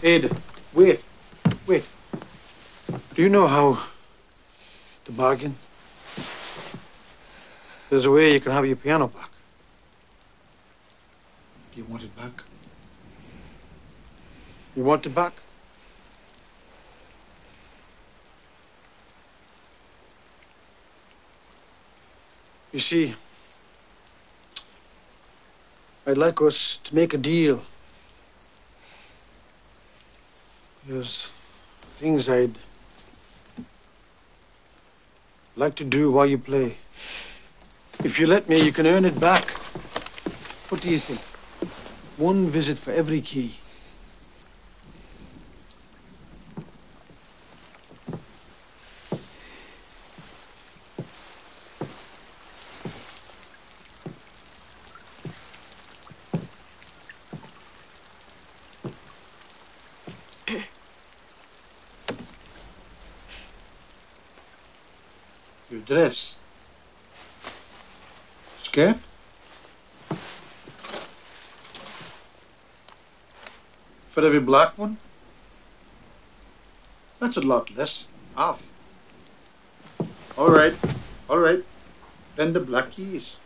Ada, wait, wait. Do you know how to bargain? There's a way you can have your piano back. Do you want it back? You want it back? You see, I'd like us to make a deal. There's things I'd like to do while you play. If you let me, you can earn it back. What do you think? One visit for every key. Your dress. Skirt? For every black one? That's a lot less. Half. All right. All right. Then the black keys.